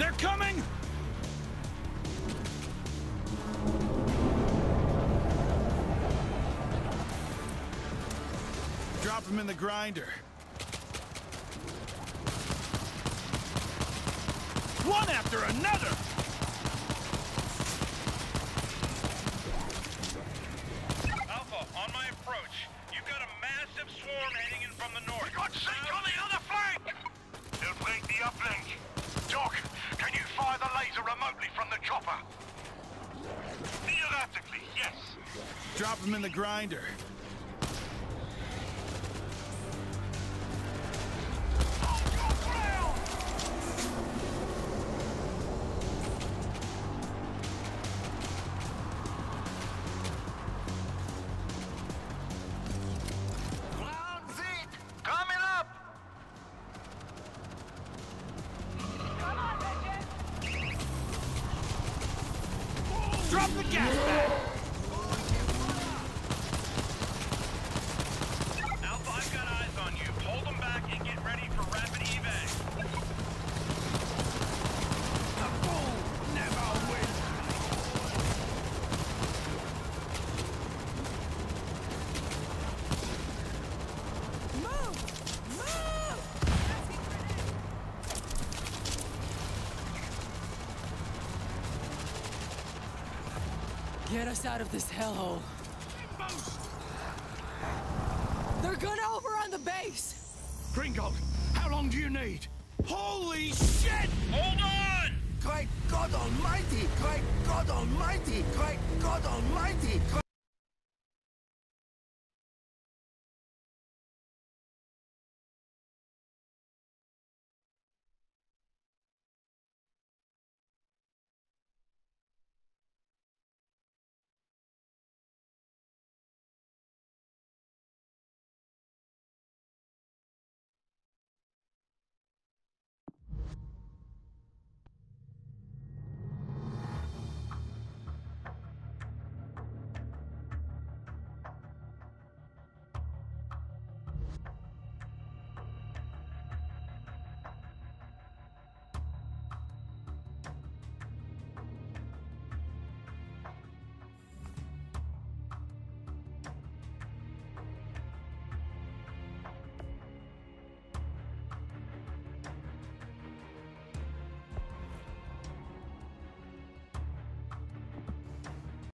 Incoming! Drop him in the grinder. One after another! Alpha, on my approach. You've got a massive swarm heading in from the north. Got Zeke on the other flank! They'll break the uplink. Fire the laser remotely from the chopper? Theoretically, yes. Drop him in the grinder. Drop the gas bag! Alpha, I've got eyes on you. Hold them back and get ready for rapid evac. The fool never wins! Get us out of this hellhole. They're gonna overrun the base! Gringold, how long do you need? Holy shit! Hold on! Great God Almighty! Great God Almighty! Great God Almighty! Great